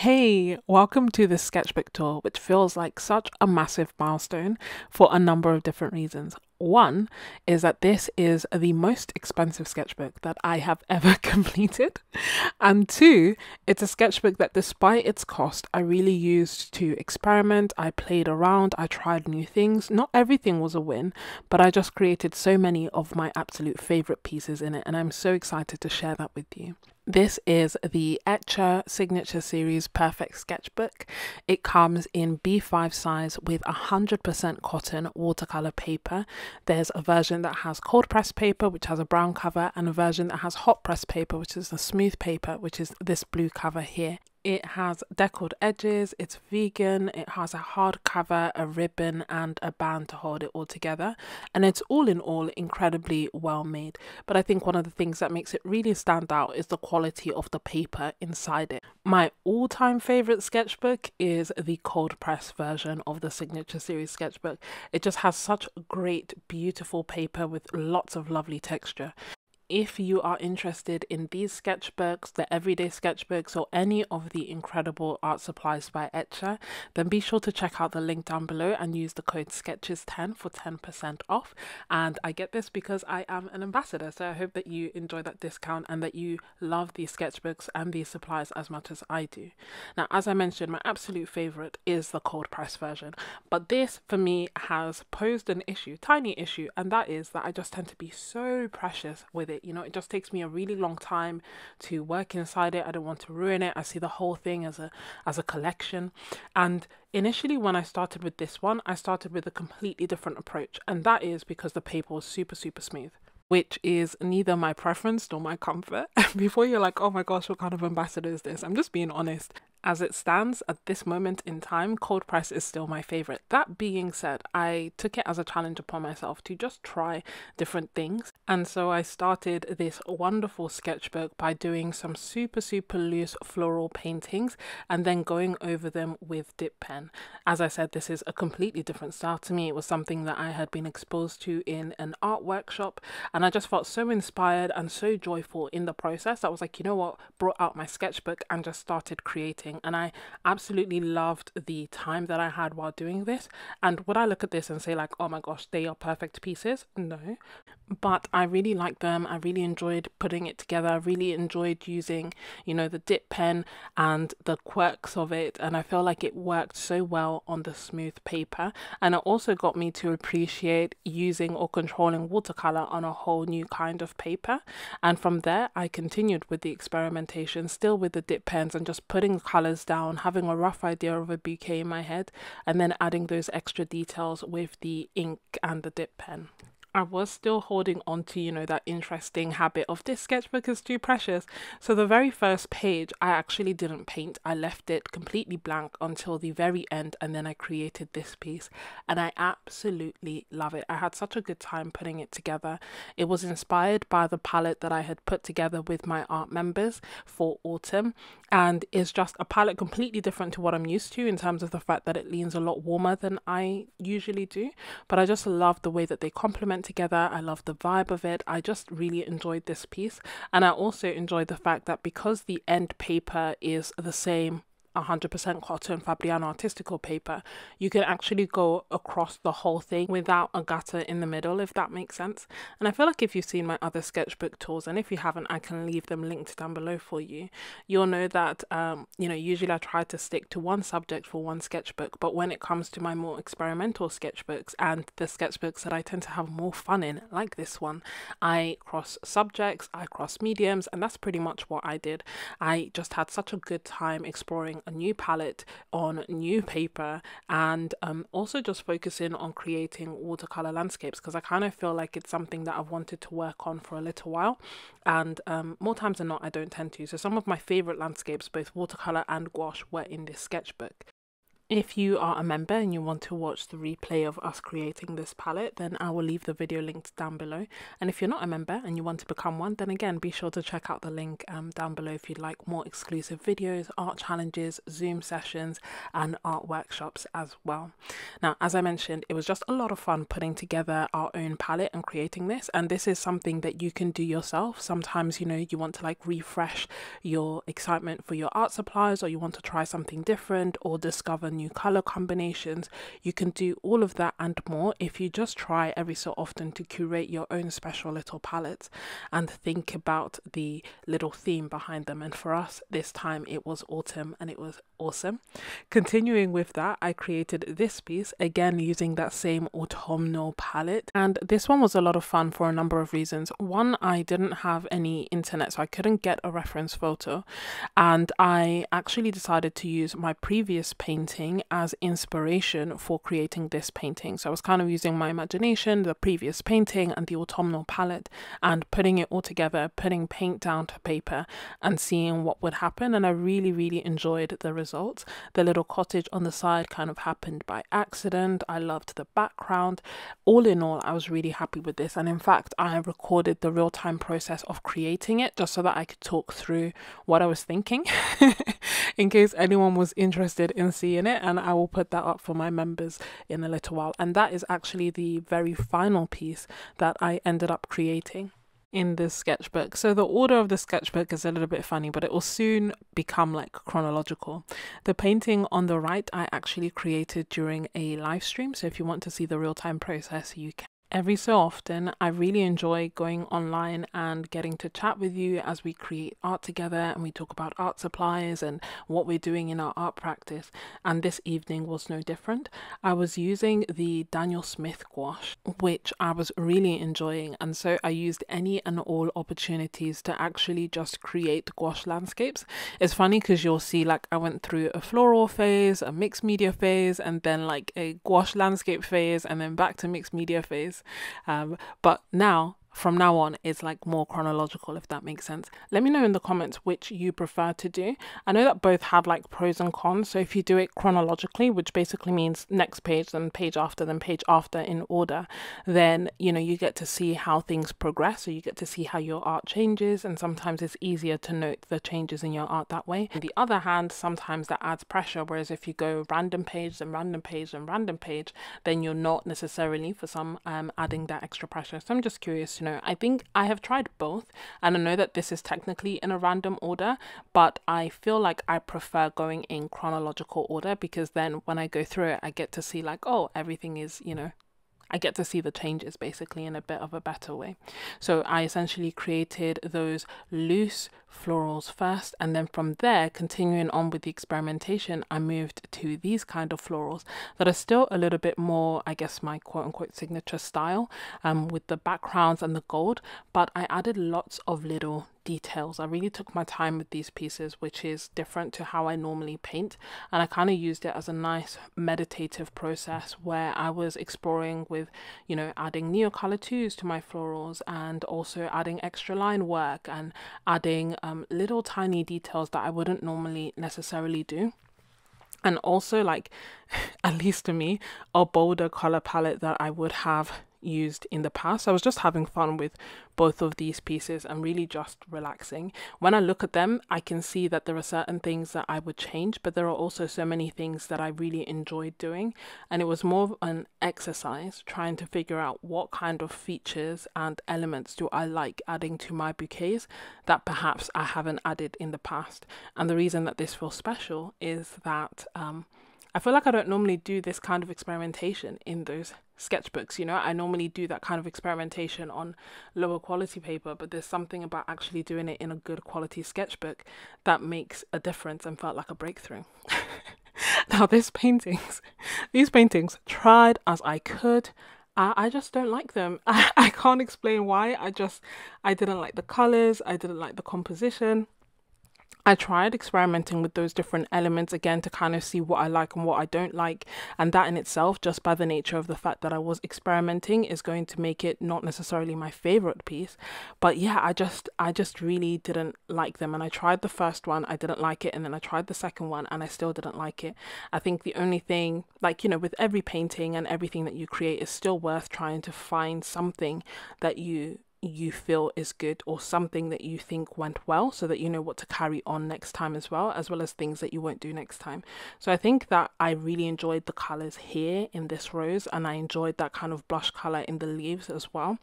Hey, welcome to this sketchbook tour, which feels like such a massive milestone for a number of different reasons. One is that this is the most expensive sketchbook that I have ever completed. And two, it's a sketchbook that, despite its cost, I really used to experiment. I played around, I tried new things. Not everything was a win, but I just created so many of my absolute favorite pieces in it, and I'm so excited to share that with you. This is the Etchr Signature Series Perfect Sketchbook. It comes in B5 size with 100% cotton watercolor paper. There's a version that has cold press paper, which has a brown cover, and a version that has hot press paper, which is the smooth paper, which is this blue cover here. It has deckled edges, it's vegan, it has a hard cover, a ribbon, and a band to hold it all together. And it's all in all incredibly well made. But I think one of the things that makes it really stand out is the quality of the paper inside it. My all time favorite sketchbook is the cold press version of the Signature Series sketchbook. It just has such great, beautiful paper with lots of lovely texture if you are interested in these sketchbooks, the everyday sketchbooks, or any of the incredible art supplies by Etchr, then be sure to check out the link down below and use the code SKETCHES10 for 10% off. And I get this because I am an ambassador, so I hope that you enjoy that discount and that you love these sketchbooks and these supplies as much as I do. Now, as I mentioned, my absolute favorite is the cold press version, but this for me has posed an issue, tiny issue, and that is that I just tend to be so precious with it you know, it just takes me a really long time to work inside it. I don't want to ruin it. I see the whole thing as a as a collection. And initially when I started with this one, I started with a completely different approach, and that is because the paper was super super smooth which is neither my preference nor my comfort. Before you're like, oh my gosh, what kind of ambassador is this? I'm just being honest. As it stands at this moment in time, cold press is still my favorite. That being said, I took it as a challenge upon myself to just try different things. And so I started this wonderful sketchbook by doing some super, super loose floral paintings and then going over them with dip pen. As I said, this is a completely different style to me. It was something that I had been exposed to in an art workshop, and I just felt so inspired and so joyful in the process. I was like, you know what, brought out my sketchbook and just started creating and I absolutely loved the time that I had while doing this. And would I look at this and say like, oh my gosh, they are perfect pieces? No, but I really liked them. I really enjoyed putting it together. I really enjoyed using, you know, the dip pen and the quirks of it, and I feel like it worked so well on the smooth paper. And it also got me to appreciate using or controlling watercolor on a whole new kind of paper. And from there, I continued with the experimentation, still with the dip pens and just putting color colors down, having a rough idea of a bouquet in my head, and then adding those extra details with the ink and the dip pen. I was still holding on to, you know, that interesting habit of this sketchbook is too precious. So the very first page, I actually didn't paint. I left it completely blank until the very end and then I created this piece and I absolutely love it. I had such a good time putting it together. It was inspired by the palette that I had put together with my art members for autumn and it's just a palette completely different to what I'm used to in terms of the fact that it leans a lot warmer than I usually do. But I just love the way that they complement together. I love the vibe of it. I just really enjoyed this piece. And I also enjoyed the fact that because the end paper is the same 100% cotton Fabriano Artistico paper, you can actually go across the whole thing without a gutter in the middle, if that makes sense. And I feel like if you've seen my other sketchbook tours, and if you haven't, I can leave them linked down below for you. You'll know that, um, you know, usually I try to stick to one subject for one sketchbook, but when it comes to my more experimental sketchbooks and the sketchbooks that I tend to have more fun in, like this one, I cross subjects, I cross mediums, and that's pretty much what I did. I just had such a good time exploring a new palette on new paper and um, also just focusing on creating watercolor landscapes because I kind of feel like it's something that I've wanted to work on for a little while and um, more times than not I don't tend to. So some of my favorite landscapes, both watercolor and gouache, were in this sketchbook. If you are a member and you want to watch the replay of us creating this palette, then I will leave the video linked down below. And if you're not a member and you want to become one, then again, be sure to check out the link um, down below if you'd like more exclusive videos, art challenges, Zoom sessions, and art workshops as well. Now, as I mentioned, it was just a lot of fun putting together our own palette and creating this. And this is something that you can do yourself. Sometimes, you know, you want to like refresh your excitement for your art supplies or you want to try something different or discover new color combinations. You can do all of that and more if you just try every so often to curate your own special little palettes and think about the little theme behind them. And for us, this time it was autumn and it was awesome. Continuing with that, I created this piece again using that same autumnal palette. And this one was a lot of fun for a number of reasons. One, I didn't have any internet, so I couldn't get a reference photo. And I actually decided to use my previous painting as inspiration for creating this painting. So I was kind of using my imagination, the previous painting, and the autumnal palette, and putting it all together, putting paint down to paper, and seeing what would happen. And I really, really enjoyed the results. The little cottage on the side kind of happened by accident. I loved the background. All in all, I was really happy with this. And in fact, I recorded the real time process of creating it just so that I could talk through what I was thinking in case anyone was interested in seeing it. And I will put that up for my members in a little while. And that is actually the very final piece that I ended up creating in this sketchbook. So the order of the sketchbook is a little bit funny, but it will soon become like chronological. The painting on the right I actually created during a live stream. So if you want to see the real time process, you can every so often, I really enjoy going online and getting to chat with you as we create art together and we talk about art supplies and what we're doing in our art practice. And this evening was no different. I was using the Daniel Smith gouache, which I was really enjoying. And so I used any and all opportunities to actually just create gouache landscapes. It's funny because you'll see, like, I went through a floral phase, a mixed media phase, and then like a gouache landscape phase, and then back to mixed media phase. Um, but now from now on is like more chronological if that makes sense. Let me know in the comments which you prefer to do. I know that both have like pros and cons so if you do it chronologically which basically means next page then page after then page after in order then you know you get to see how things progress so you get to see how your art changes and sometimes it's easier to note the changes in your art that way. On the other hand sometimes that adds pressure whereas if you go random page and random page and random page then you're not necessarily for some um, adding that extra pressure. So i'm just curious you know, I think I have tried both, and I know that this is technically in a random order, but I feel like I prefer going in chronological order because then when I go through it, I get to see, like, oh, everything is, you know, I get to see the changes basically in a bit of a better way. So I essentially created those loose florals first, and then from there, continuing on with the experimentation, I moved to these kind of florals that are still a little bit more, I guess, my quote unquote signature style um, with the backgrounds and the gold, but I added lots of little details. I really took my time with these pieces, which is different to how I normally paint. And I kind of used it as a nice meditative process where I was exploring with, you know, adding Neocolor 2s to my florals and also adding extra line work and adding um, little tiny details that I wouldn't normally necessarily do and also like at least to me a bolder color palette that I would have used in the past. I was just having fun with both of these pieces and really just relaxing. When I look at them, I can see that there are certain things that I would change, but there are also so many things that I really enjoyed doing. And it was more of an exercise trying to figure out what kind of features and elements do I like adding to my bouquets that perhaps I haven't added in the past. And the reason that this feels special is that um, I feel like I don't normally do this kind of experimentation in those sketchbooks. You know, I normally do that kind of experimentation on lower quality paper, but there's something about actually doing it in a good quality sketchbook that makes a difference and felt like a breakthrough. now, these paintings, these paintings, tried as I could. I, I just don't like them. I, I can't explain why. I just, I didn't like the colors. I didn't like the composition I tried experimenting with those different elements again to kind of see what I like and what I don't like. And that in itself, just by the nature of the fact that I was experimenting, is going to make it not necessarily my favorite piece. But yeah, I just I just really didn't like them. And I tried the first one, I didn't like it, and then I tried the second one and I still didn't like it. I think the only thing like, you know, with every painting and everything that you create is still worth trying to find something that you you feel is good or something that you think went well so that you know what to carry on next time as well as well as things that you won't do next time. So i think that i really enjoyed the colors here in this rose and i enjoyed that kind of blush color in the leaves as well.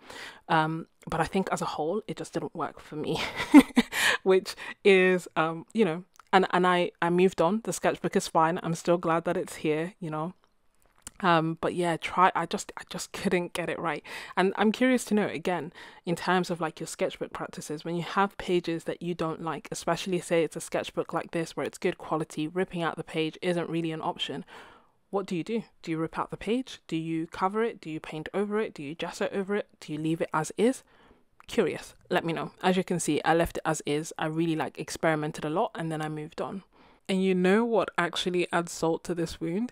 Um, but i think as a whole it just didn't work for me which is um, you know and and i i moved on. The sketchbook is fine. I'm still glad that it's here you know um but yeah try i just i just couldn't get it right. And i'm curious to know again in terms of like your sketchbook practices when you have pages that you don't like especially say it's a sketchbook like this where it's good quality ripping out the page isn't really an option what do you do? Do you rip out the page? Do you cover it? Do you paint over it? Do you gesso over it? Do you leave it as is? Curious. Let me know. As you can see i left it as is. I really like experimented a lot and then i moved on and you know what actually adds salt to this wound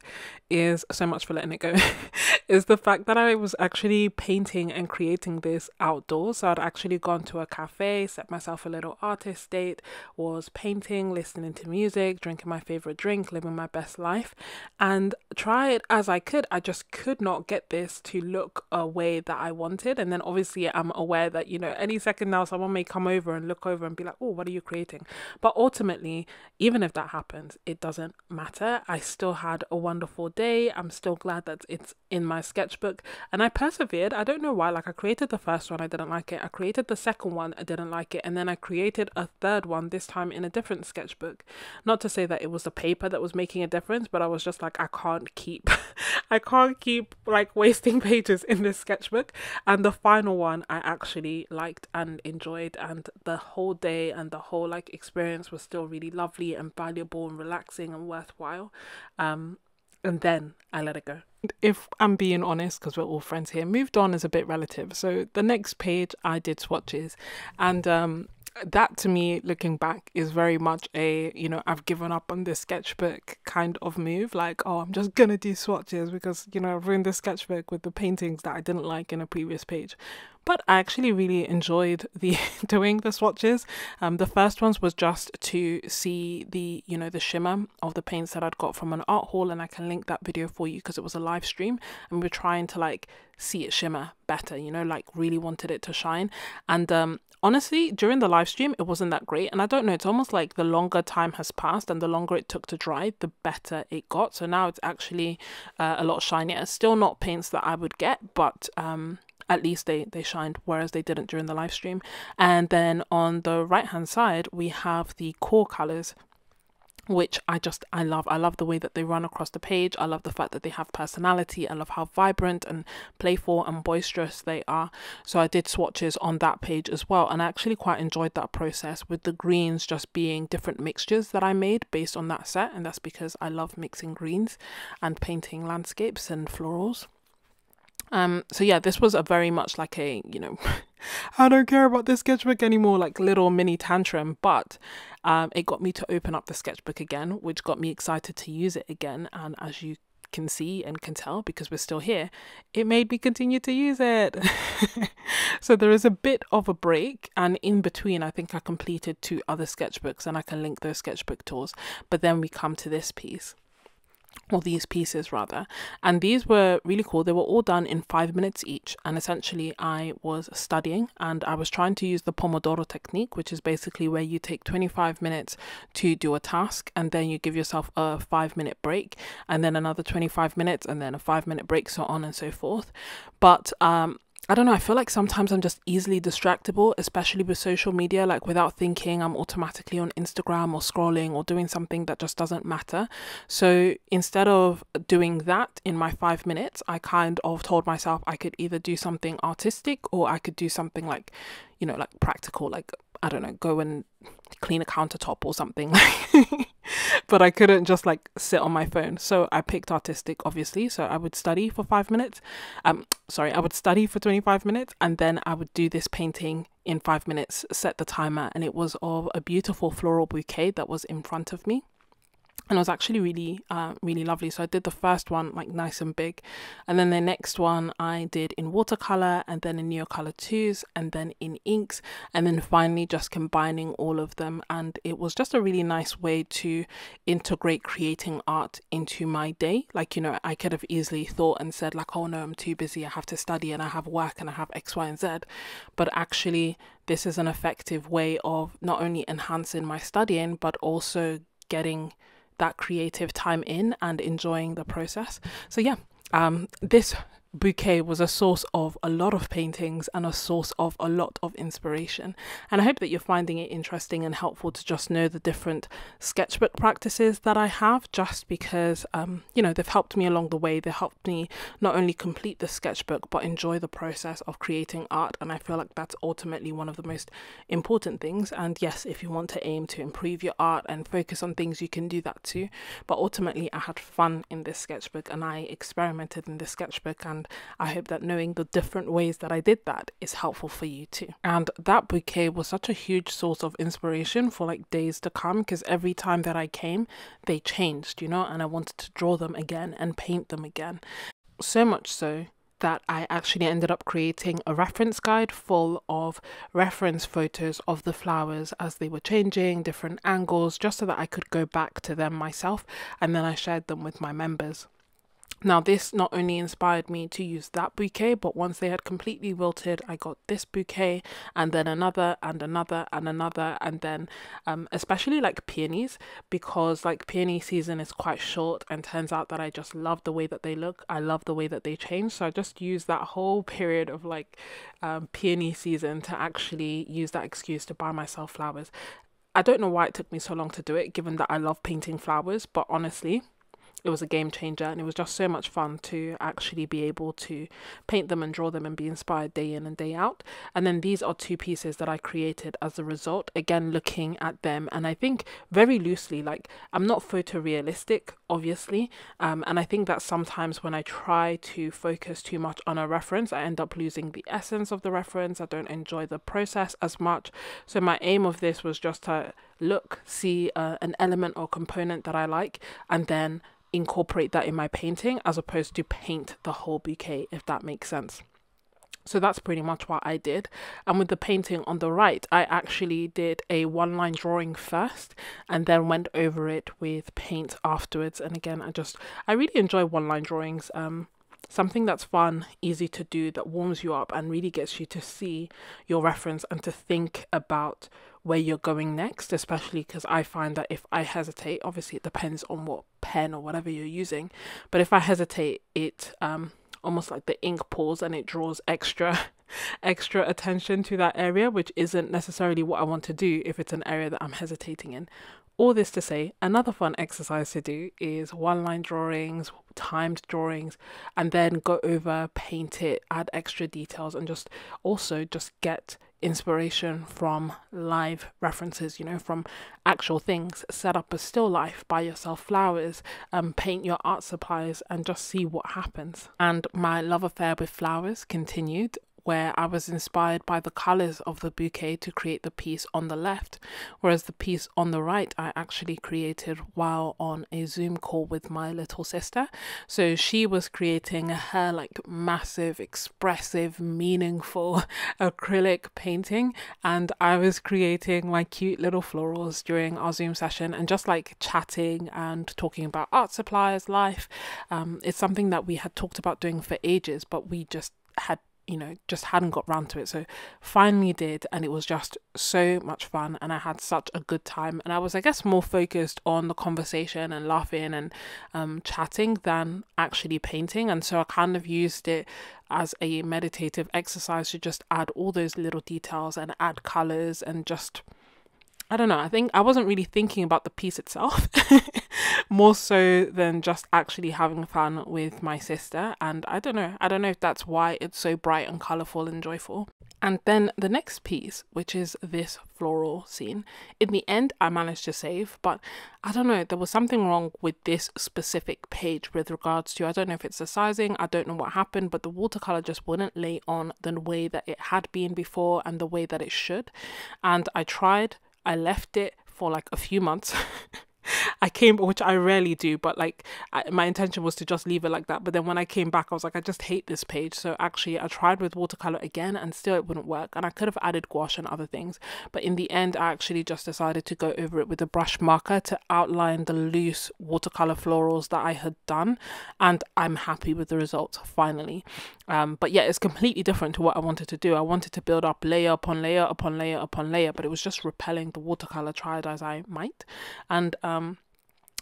is so much for letting it go is the fact that I was actually painting and creating this outdoors. So I'd actually gone to a cafe, set myself a little artist date, was painting, listening to music, drinking my favorite drink, living my best life, and try it as I could. I just could not get this to look a way that I wanted. And then obviously I'm aware that, you know, any second now someone may come over and look over and be like, oh, what are you creating? But ultimately, even if that happens, happens. It doesn't matter. I still had a wonderful day. I'm still glad that it's in my sketchbook and I persevered. I don't know why. Like, I created the first one, I didn't like it. I created the second one, I didn't like it. And then I created a third one, this time in a different sketchbook. Not to say that it was the paper that was making a difference, but I was just like, I can't keep, I can't keep like wasting pages in this sketchbook. And the final one I actually liked and enjoyed. And the whole day and the whole like experience was still really lovely and valuable and relaxing and worthwhile. Um, and then I let it go. If I'm being honest, because we're all friends here, moved on is a bit relative. So the next page I did swatches, and um, that to me, looking back, is very much a you know I've given up on this sketchbook kind of move. Like oh, I'm just gonna do swatches because you know I've ruined the sketchbook with the paintings that I didn't like in a previous page but I actually really enjoyed the doing the swatches. Um, the first ones was just to see the you know the shimmer of the paints that I'd got from an art haul, and I can link that video for you because it was a live stream, and we are trying to like see it shimmer better, you know, like really wanted it to shine. And um, honestly, during the live stream, it wasn't that great, and I don't know, it's almost like the longer time has passed and the longer it took to dry, the better it got. So now it's actually uh, a lot shinier. Still not paints that I would get, but um at least they they shined whereas they didn't during the live stream and then on the right hand side we have the QoR colors which I just I love. I love the way that they run across the page. I love the fact that they have personality. I love how vibrant and playful and boisterous they are. So I did swatches on that page as well and I actually quite enjoyed that process with the greens just being different mixtures that I made based on that set and that's because I love mixing greens and painting landscapes and florals. Um, so yeah, this was a very much like a, you know, I don't care about this sketchbook anymore, like little mini tantrum, but um, it got me to open up the sketchbook again, which got me excited to use it again. And as you can see and can tell because we're still here, it made me continue to use it. so there is a bit of a break, and in between, I think I completed two other sketchbooks, and I can link those sketchbook tours. But then we come to this piece or these pieces rather. And these were really cool. They were all done in five minutes each and essentially i was studying and i was trying to use the pomodoro technique which is basically where you take 25 minutes to do a task and then you give yourself a five minute break and then another 25 minutes and then a five minute break so on and so forth. But um I don't know, I feel like sometimes I'm just easily distractible, especially with social media. Like without thinking, I'm automatically on Instagram or scrolling or doing something that just doesn't matter. So instead of doing that in my five minutes, I kind of told myself I could either do something artistic or I could do something like, you know, like practical, like I don't know, go and clean a countertop or something. but I couldn't just like sit on my phone. So I picked artistic, obviously. So I would study for five minutes. Um, sorry, I would study for 25 minutes and then I would do this painting in five minutes, set the timer, and it was of a beautiful floral bouquet that was in front of me and it was actually really uh, really lovely. So i did the first one like nice and big. And then the next one i did in watercolor and then in neocolor twos and then in inks and then finally just combining all of them. And it was just a really nice way to integrate creating art into my day. Like you know i could have easily thought and said like oh no i'm too busy. I have to study and i have work and i have x y and z. But actually this is an effective way of not only enhancing my studying but also getting that creative time in and enjoying the process. So, yeah, um, this bouquet was a source of a lot of paintings and a source of a lot of inspiration. And I hope that you're finding it interesting and helpful to just know the different sketchbook practices that I have, just because, um, you know, they've helped me along the way. They helped me not only complete the sketchbook, but enjoy the process of creating art. And I feel like that's ultimately one of the most important things. And yes, if you want to aim to improve your art and focus on things, you can do that too. But ultimately, I had fun in this sketchbook and I experimented in this sketchbook and I hope that knowing the different ways that I did that is helpful for you too. And that bouquet was such a huge source of inspiration for like days to come because every time that I came, they changed, you know, and I wanted to draw them again and paint them again. So much so that I actually ended up creating a reference guide full of reference photos of the flowers as they were changing, different angles, just so that I could go back to them myself and then I shared them with my members. Now, this not only inspired me to use that bouquet, but once they had completely wilted, I got this bouquet and then another and another and another. And then, um, especially like peonies, because like peony season is quite short, and turns out that I just love the way that they look. I love the way that they change. So I just used that whole period of like um, peony season to actually use that excuse to buy myself flowers. I don't know why it took me so long to do it, given that I love painting flowers, but honestly, it was a game changer and it was just so much fun to actually be able to paint them and draw them and be inspired day in and day out. And then these are two pieces that i created as a result again looking at them. And i think very loosely like i'm not photorealistic obviously um, and i think that sometimes when i try to focus too much on a reference i end up losing the essence of the reference i don't enjoy the process as much so my aim of this was just to look see uh, an element or component that i like and then incorporate that in my painting as opposed to paint the whole bouquet, if that makes sense. So that's pretty much what I did. And with the painting on the right, I actually did a one line drawing first and then went over it with paint afterwards. And again, I just, I really enjoy one line drawings. Um, something that's fun, easy to do, that warms you up and really gets you to see your reference and to think about where you're going next, especially because I find that if I hesitate, obviously it depends on what pen or whatever you're using, but if I hesitate, it um almost like the ink pulls and it draws extra extra attention to that area, which isn't necessarily what I want to do if it's an area that I'm hesitating in. All this to say, another fun exercise to do is one line drawings, timed drawings, and then go over, paint it, add extra details, and just also just get inspiration from live references, you know, from actual things. Set up a still life, buy yourself flowers, um, paint your art supplies, and just see what happens. And my love affair with flowers continued where I was inspired by the colors of the bouquet to create the piece on the left, whereas the piece on the right I actually created while on a Zoom call with my little sister. So she was creating her like massive, expressive, meaningful acrylic painting, and I was creating my cute little florals during our Zoom session and just like chatting and talking about art supplies, life. Um, it's something that we had talked about doing for ages, but we just had you know, just hadn't got round to it. So finally did, and it was just so much fun, and I had such a good time. And I was, I guess, more focused on the conversation and laughing and um, chatting than actually painting. And so I kind of used it as a meditative exercise to just add all those little details and add colors and just I don't know. I think I wasn't really thinking about the piece itself more so than just actually having fun with my sister. And I don't know. I don't know if that's why it's so bright and colorful and joyful. And then the next piece, which is this floral scene, in the end, I managed to save, but I don't know, there was something wrong with this specific page with regards to, I don't know if it's the sizing, I don't know what happened, but the watercolor just wouldn't lay on the way that it had been before and the way that it should. And I tried, I left it for like a few months. I came, which I rarely do, but like I, my intention was to just leave it like that. But then when I came back, I was like, I just hate this page. So actually, I tried with watercolor again, and still it wouldn't work. And I could have added gouache and other things, but in the end, I actually just decided to go over it with a brush marker to outline the loose watercolor florals that I had done, and I'm happy with the results finally. Um, but yeah, it's completely different to what I wanted to do. I wanted to build up layer upon layer upon layer upon layer, but it was just repelling the watercolor. Tried as I might, and um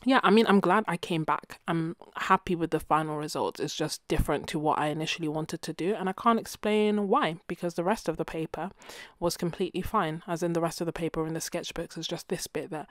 yeah, I mean, I'm glad I came back. I'm happy with the final results. It's just different to what I initially wanted to do, and I can't explain why because the rest of the paper was completely fine. As in, the rest of the paper in the sketchbooks is just this bit that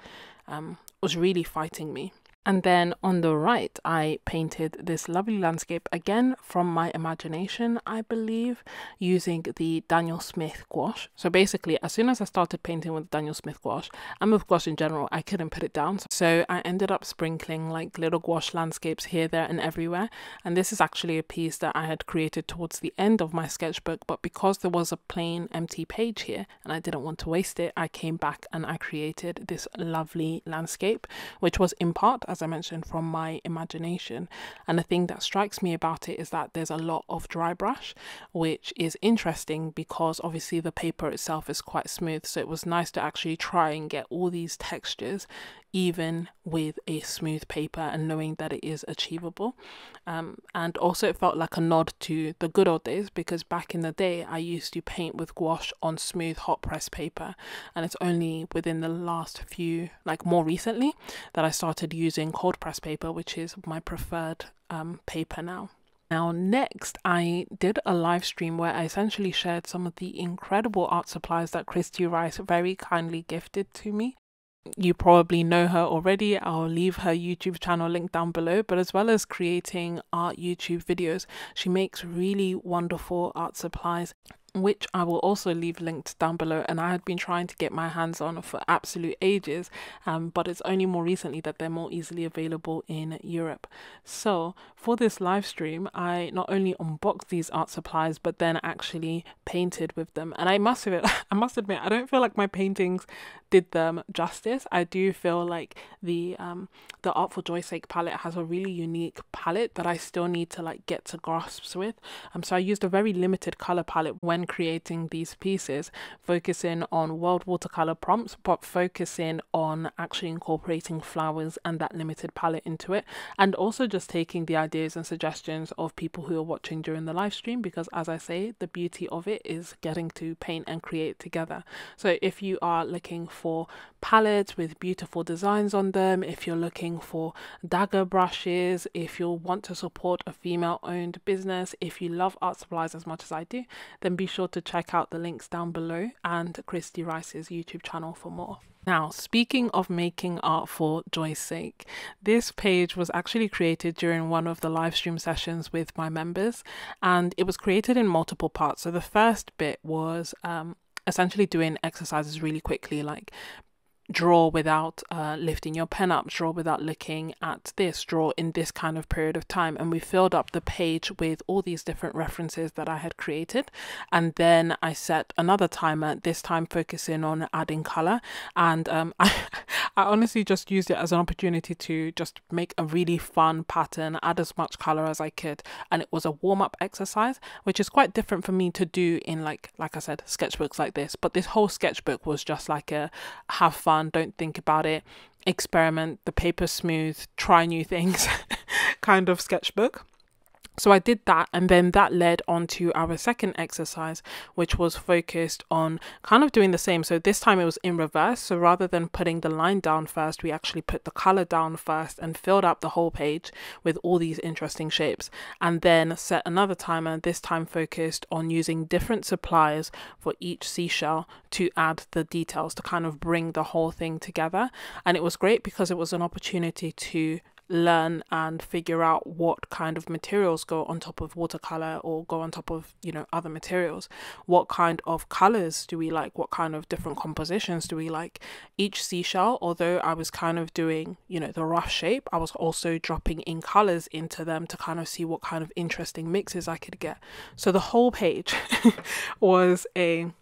um, was really fighting me. And then on the right, I painted this lovely landscape again from my imagination, I believe, using the Daniel Smith gouache. So basically, as soon as I started painting with Daniel Smith gouache, and with gouache in general, I couldn't put it down. So I ended up sprinkling like little gouache landscapes here, there, and everywhere. And this is actually a piece that I had created towards the end of my sketchbook, but because there was a plain empty page here and I didn't want to waste it, I came back and I created this lovely landscape, which was in part as I mentioned, from my imagination. And the thing that strikes me about it is that there's a lot of dry brush, which is interesting because obviously the paper itself is quite smooth. So it was nice to actually try and get all these textures even with a smooth paper and knowing that it is achievable. Um, and also, it felt like a nod to the good old days because back in the day, I used to paint with gouache on smooth hot press paper, and it's only within the last few, like more recently, that I started using cold press paper, which is my preferred um, paper now. Now, next, I did a live stream where I essentially shared some of the incredible art supplies that Kristy Rice very kindly gifted to me you probably know her already. I'll leave her YouTube channel link down below. But as well as creating art YouTube videos, she makes really wonderful art supplies which I will also leave linked down below. And I had been trying to get my hands on for absolute ages, um, but it's only more recently that they're more easily available in Europe. So for this live stream, I not only unboxed these art supplies, but then actually painted with them. And I must admit, I must admit, I don't feel like my paintings did them justice. I do feel like the um the Art for Joy's Sake palette has a really unique palette that I still need to like get to grasps with. Um, so I used a very limited color palette when creating these pieces, focusing on world watercolor prompts, but focusing on actually incorporating flowers and that limited palette into it, and also just taking the ideas and suggestions of people who are watching during the live stream. Because as I say, the beauty of it is getting to paint and create together. So if you are looking palettes with beautiful designs on them, if you're looking for dagger brushes, if you want to support a female owned business, if you love art supplies as much as I do, then be sure to check out the links down below and Kristy Rice's YouTube channel for more. Now, speaking of making art for Joy's sake, this page was actually created during one of the live stream sessions with my members, and it was created in multiple parts. So, the first bit was um, essentially doing exercises really quickly, like draw without uh, lifting your pen up, draw without looking at this, draw in this kind of period of time. And we filled up the page with all these different references that I had created. And then I set another timer, this time focusing on adding color. And um, I, I honestly just used it as an opportunity to just make a really fun pattern, add as much color as I could. And it was a warm up exercise, which is quite different for me to do in like, like I said, sketchbooks like this. But this whole sketchbook was just like a have fun fun, don't think about it, experiment, the paper smooth, try new things kind of sketchbook. So I did that, and then that led on to our second exercise, which was focused on kind of doing the same. So this time it was in reverse. So rather than putting the line down first, we actually put the color down first and filled up the whole page with all these interesting shapes. And then set another timer, this time focused on using different supplies for each seashell to add the details to kind of bring the whole thing together. And it was great because it was an opportunity to learn and figure out what kind of materials go on top of watercolor or go on top of you know other materials. What kind of colors do we like? What kind of different compositions do we like? Each seashell although i was kind of doing you know the rough shape i was also dropping in colors into them to kind of see what kind of interesting mixes i could get. So the whole page was a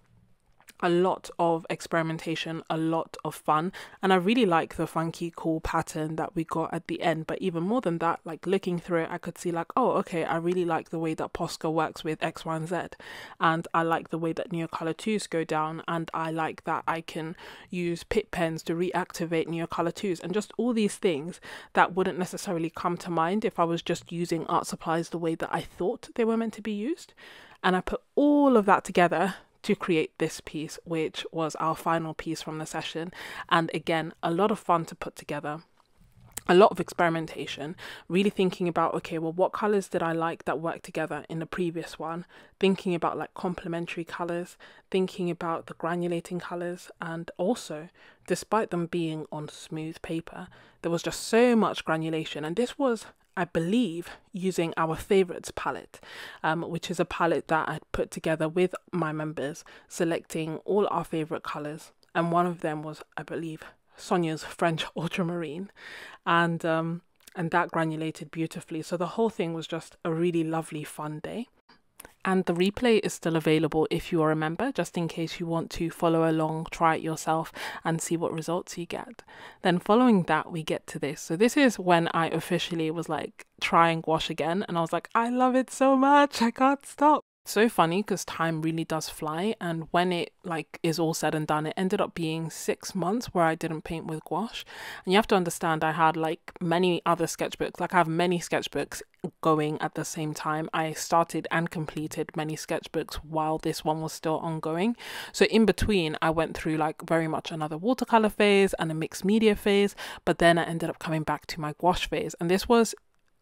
a lot of experimentation, a lot of fun, and I really like the funky, cool pattern that we got at the end. But even more than that, like looking through it, I could see like, oh, okay, I really like the way that Posca works with X, Y, and Z, and I like the way that Neocolor twos go down, and I like that I can use Pitt pens to reactivate Neocolor twos, and just all these things that wouldn't necessarily come to mind if I was just using art supplies the way that I thought they were meant to be used. And I put all of that together to create this piece, which was our final piece from the session. And again, a lot of fun to put together. A lot of experimentation, really thinking about okay, well, what colors did I like that worked together in the previous one? Thinking about like complementary colors, thinking about the granulating colors, and also, despite them being on smooth paper, there was just so much granulation. And this was I believe, using our favorites palette, um, which is a palette that I put together with my members, selecting all our favorite colors. And one of them was, I believe, Sonia's French ultramarine. And um, and that granulated beautifully. So the whole thing was just a really lovely, fun day. And the replay is still available if you are a member, just in case you want to follow along, try it yourself, and see what results you get. Then, following that, we get to this. So, this is when I officially was like trying gouache again, and I was like, I love it so much, I can't stop so funny because time really does fly and when it like is all said and done it ended up being six months where i didn't paint with gouache. And you have to understand i had like many other sketchbooks like i have many sketchbooks going at the same time. I started and completed many sketchbooks while this one was still ongoing. So in between i went through like very much another watercolor phase and a mixed media phase but then i ended up coming back to my gouache phase. And this was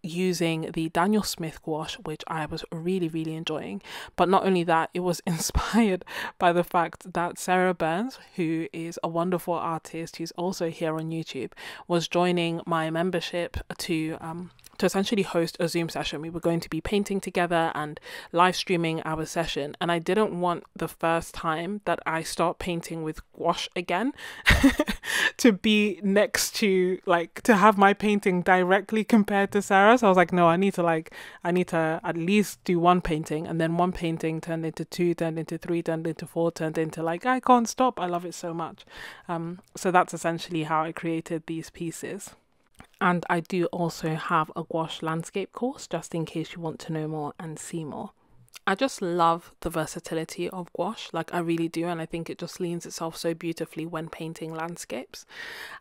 using the Daniel Smith gouache, which I was really, really enjoying. But not only that, it was inspired by the fact that Sarah Burns, who is a wonderful artist who's also here on YouTube, was joining my membership to um, to essentially host a Zoom session. We were going to be painting together and live streaming our session. And I didn't want the first time that I start painting with gouache again to be next to like to have my painting directly compared to Sarah's. So I was like, no, I need to like I need to at least do one painting and then one painting turned into two, turned into three, turned into four, turned into like I can't stop. I love it so much. Um so that's essentially how I created these pieces. And I do also have a gouache landscape course just in case you want to know more and see more. I just love the versatility of gouache, like I really do, and I think it just leans itself so beautifully when painting landscapes.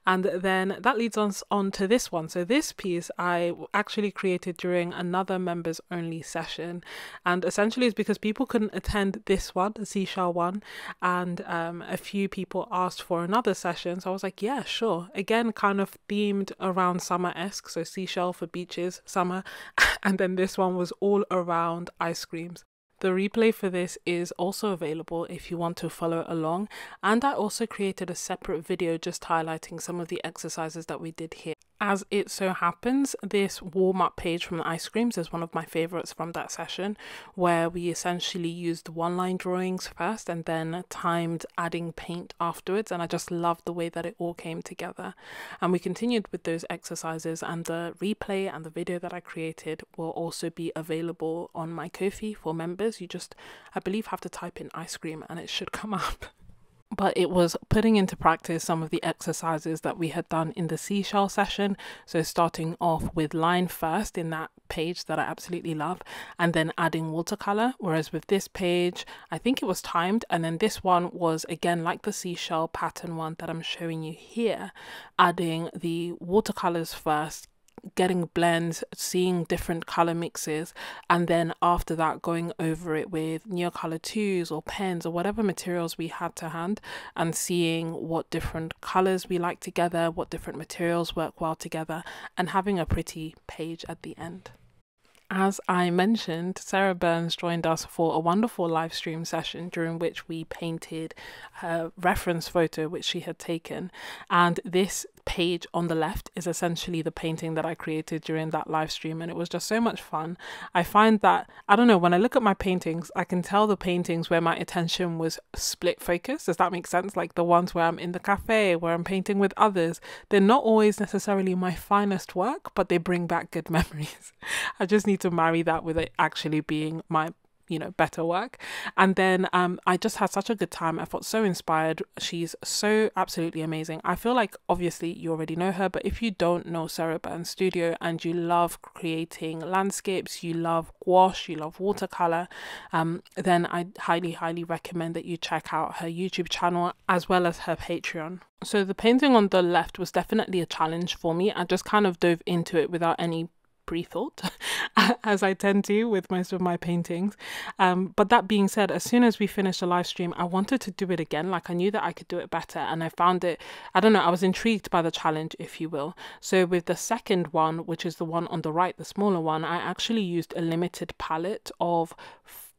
And then that leads us on to this one. So this piece I actually created during another members only session, and essentially is because people couldn't attend this one, the seashell one, and um, a few people asked for another session. So I was like, yeah, sure. Again, kind of themed around summer esque, so seashell for beaches, summer, and then this one was all around ice creams. The replay for this is also available if you want to follow along, and I also created a separate video just highlighting some of the exercises that we did here. As it so happens, this warm up page from the ice creams is one of my favorites from that session, where we essentially used one line drawings first and then timed adding paint afterwards. And I just loved the way that it all came together. And we continued with those exercises, and the replay and the video that I created will also be available on my Ko-fi for members. You just, I believe, have to type in ice cream and it should come up but it was putting into practice some of the exercises that we had done in the seashell session. So, starting off with line first in that page that I absolutely love, and then adding watercolor. Whereas with this page, I think it was timed, and then this one was again like the seashell pattern one that I'm showing you here, adding the watercolors first, getting blends, seeing different color mixes, and then after that, going over it with Neocolor 2s or pens or whatever materials we had to hand, and seeing what different colors we like together, what different materials work well together, and having a pretty page at the end. As I mentioned, Sarah Burns joined us for a wonderful live stream session during which we painted her reference photo which she had taken. And this page on the left is essentially the painting that I created during that live stream, and it was just so much fun. I find that, I don't know, when I look at my paintings, I can tell the paintings where my attention was split focus. Does that make sense? Like the ones where I'm in the cafe, where I'm painting with others, they're not always necessarily my finest work, but they bring back good memories. I just need to marry that with it actually being my you know better work. And then um i just had such a good time. I felt so inspired. She's so absolutely amazing. I feel like obviously you already know her but if you don't know Sarah Burns studio and you love creating landscapes you love gouache you love watercolor um then i highly highly recommend that you check out her youtube channel as well as her patreon. So the painting on the left was definitely a challenge for me. I just kind of dove into it without any pre-thought as I tend to with most of my paintings. Um, but that being said, as soon as we finished the live stream, I wanted to do it again. Like I knew that I could do it better and I found it, I don't know, I was intrigued by the challenge, if you will. So with the second one, which is the one on the right, the smaller one, I actually used a limited palette of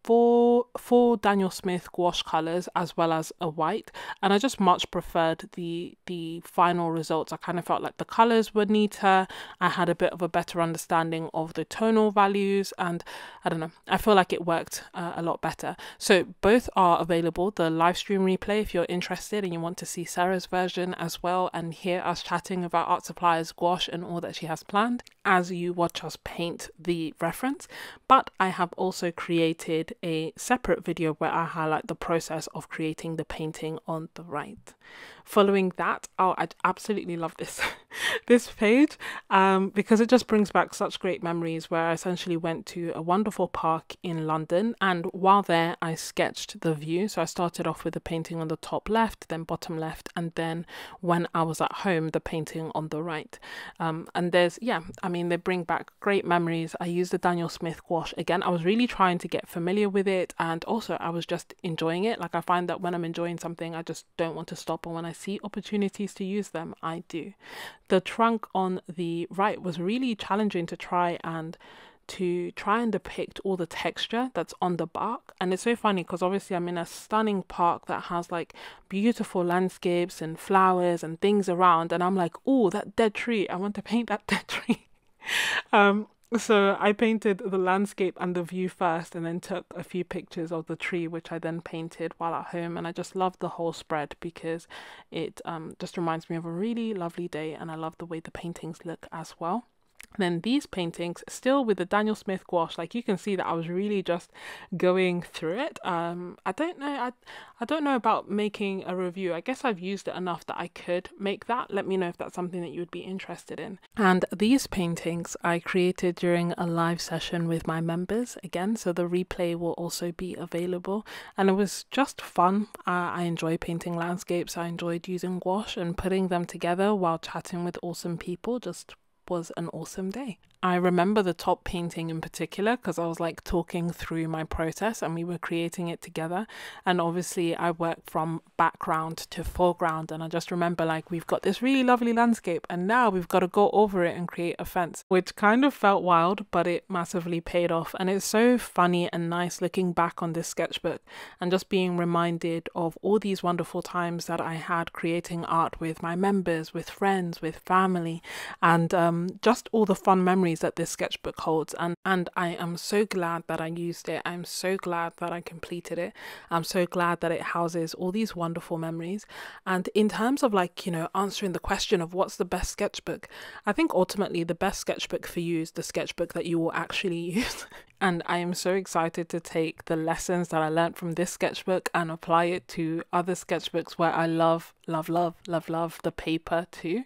four four Daniel Smith gouache colors as well as a white. And I just much preferred the the final results. I kind of felt like the colors were neater. I had a bit of a better understanding of the tonal values and I don't know. I feel like it worked uh, a lot better. So both are available the live stream replay if you're interested and you want to see Sarah's version as well and hear us chatting about art supplies gouache and all that she has planned as you watch us paint the reference. But I have also created a separate video where I highlight the process of creating the painting on the right. Following that, oh, I absolutely love this this page um, because it just brings back such great memories where I essentially went to a wonderful park in London and while there I sketched the view. So I started off with the painting on the top left, then bottom left, and then when I was at home, the painting on the right. Um, and there's, yeah, I mean, they bring back great memories. I used the Daniel Smith gouache again. I was really trying to get familiar with it and also I was just enjoying it. Like I find that when I'm enjoying something, I just don't want to stop. And when I see opportunities to use them, I do. The trunk on the right was really challenging to try and to try and depict all the texture that's on the bark. And it's so funny because obviously i'm in a stunning park that has like beautiful landscapes and flowers and things around and i'm like oh that dead tree. I want to paint that dead tree. Um so I painted the landscape and the view first and then took a few pictures of the tree which I then painted while at home and I just loved the whole spread because it um, just reminds me of a really lovely day and I love the way the paintings look as well. Then these paintings, still with the Daniel Smith gouache, like you can see that I was really just going through it. Um, I don't know, I, I don't know about making a review. I guess I've used it enough that I could make that. Let me know if that's something that you would be interested in. And these paintings I created during a live session with my members again, so the replay will also be available. And it was just fun. Uh, I enjoy painting landscapes. I enjoyed using gouache and putting them together while chatting with awesome people. Just was an awesome day. I remember the top painting in particular because I was like talking through my process and we were creating it together. And obviously, I work from background to foreground. And I just remember like we've got this really lovely landscape and now we've got to go over it and create a fence, which kind of felt wild, but it massively paid off. And it's so funny and nice looking back on this sketchbook and just being reminded of all these wonderful times that I had creating art with my members, with friends, with family, and um, just all the fun memories memories that this sketchbook holds and and I am so glad that I used it. I'm so glad that I completed it. I'm so glad that it houses all these wonderful memories. And in terms of like, you know, answering the question of what's the best sketchbook, I think ultimately the best sketchbook for you is the sketchbook that you will actually use. And I am so excited to take the lessons that I learned from this sketchbook and apply it to other sketchbooks where I love, love, love, love, love the paper too.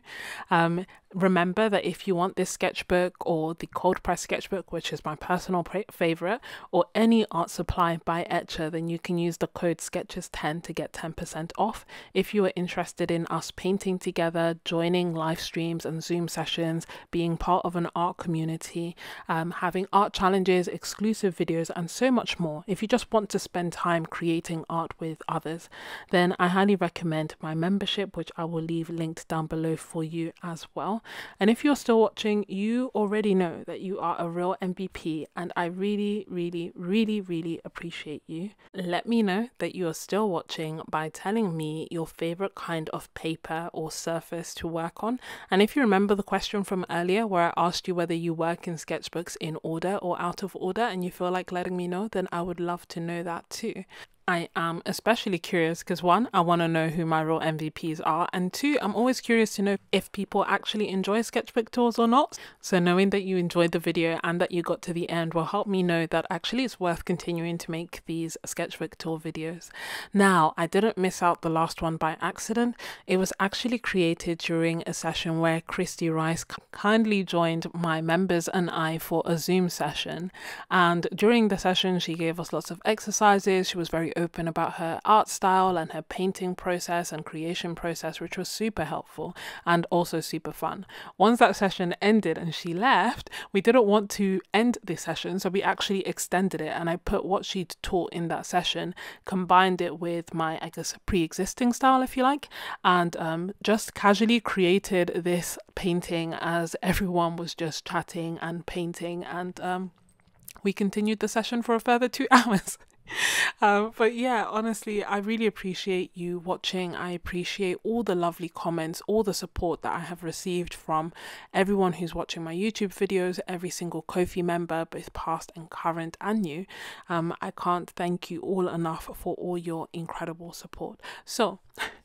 Um, remember that if you want this sketchbook or the cold press sketchbook, which is my personal favorite, or any art supply by Etchr, then you can use the code Sketches10 to get 10% off. If you are interested in us painting together, joining live streams and Zoom sessions, being part of an art community, um, having art challenges, exclusive videos, and so much more. If you just want to spend time creating art with others, then I highly recommend my membership, which I will leave linked down below for you as well. And if you're still watching, you already know that you are a real MVP, and I really, really, really, really appreciate you. Let me know that you are still watching by telling me your favorite kind of paper or surface to work on. And if you remember the question from earlier where I asked you whether you work in sketchbooks in order or out of order and you feel like letting me know, then I would love to know that too. I am especially curious because one, I want to know who my real MVPs are, and two, I'm always curious to know if people actually enjoy sketchbook tours or not. So, knowing that you enjoyed the video and that you got to the end will help me know that actually it's worth continuing to make these sketchbook tour videos. Now, I didn't miss out the last one by accident, it was actually created during a session where Kristy Rice kindly joined my members and I for a Zoom session. And during the session, she gave us lots of exercises, she was open about her art style and her painting process and creation process, which was super helpful and also super fun. Once that session ended and she left, we didn't want to end the session, so we actually extended it and I put what she'd taught in that session, combined it with my, I guess, pre existing style, if you like, and um, just casually created this painting as everyone was just chatting and painting and um, we continued the session for a further two hours. Um, but yeah, honestly, I really appreciate you watching. I appreciate all the lovely comments, all the support that I have received from everyone who's watching my YouTube videos, every single Ko-fi member, both past and current and new. Um, I can't thank you all enough for all your incredible support. So,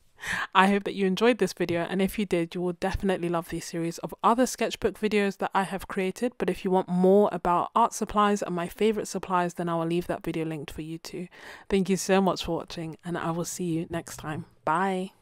I hope that you enjoyed this video and if you did you will definitely love these series of other sketchbook videos that I have created but if you want more about art supplies and my favourite supplies then I will leave that video linked for you too. Thank you so much for watching and I will see you next time. Bye!